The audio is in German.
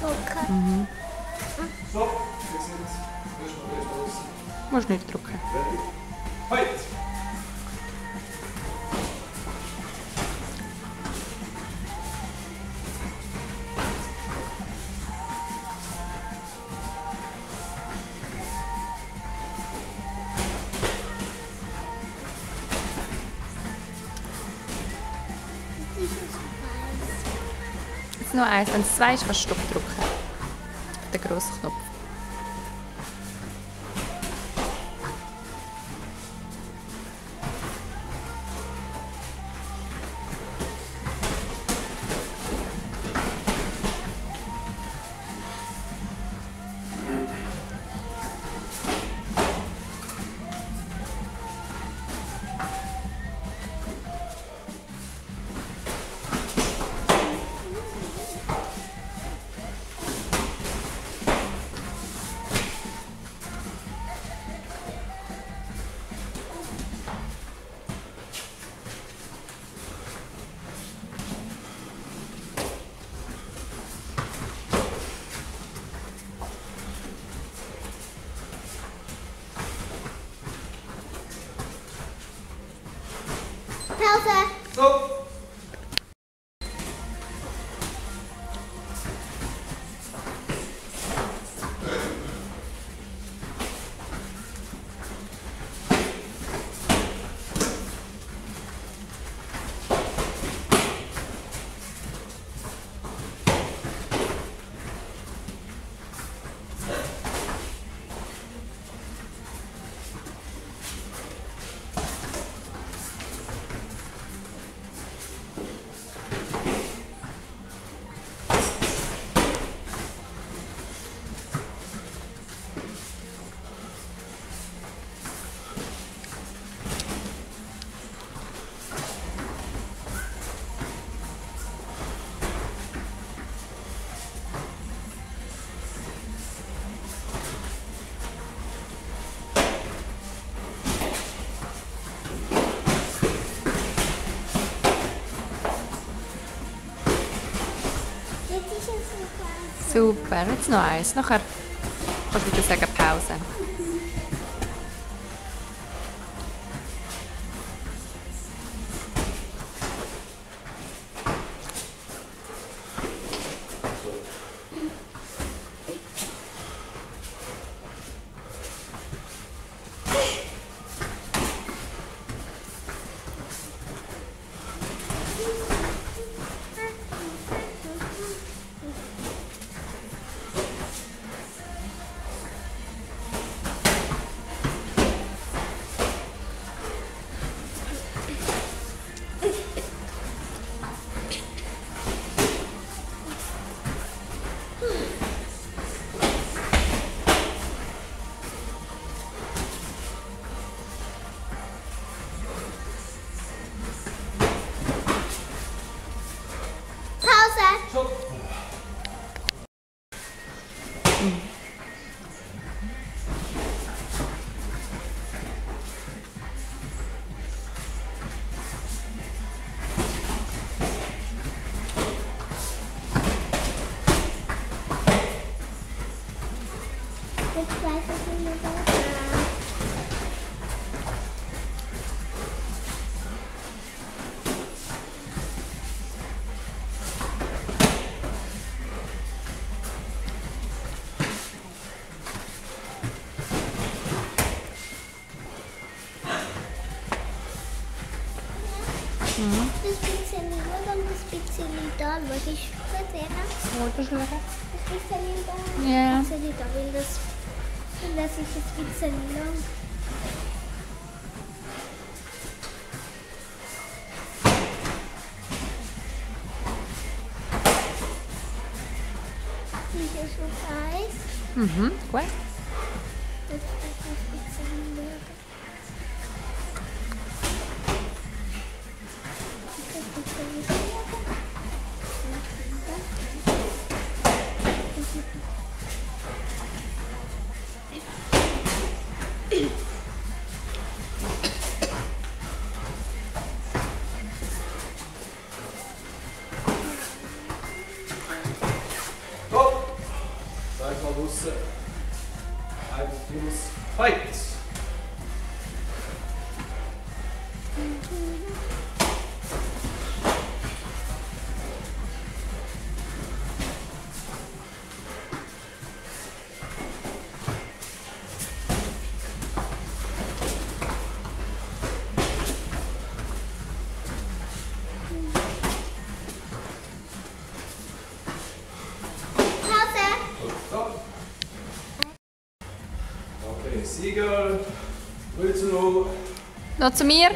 drücken. Mhm. So, wir sind Jetzt noch eins. Wenn es zwei ist, kannst du Stopp drücken. Den grossen Knopf. Pause. So! Jetzt Super. Jetzt noch eins. Nachher kannst du wieder sagen Pause. Jetzt Das bisschen hier und das bisschen da, was ich gesehen habe. Oder schauen? Das bisschen da. Ja. Das bisschen da, weil das, weil das ist jetzt bisschen lang. Hier ist noch Eis. Mhm, gut. Das ist ein bisschen mehr. Thank you. Sieger. 3 zu 0. Noch zu mir.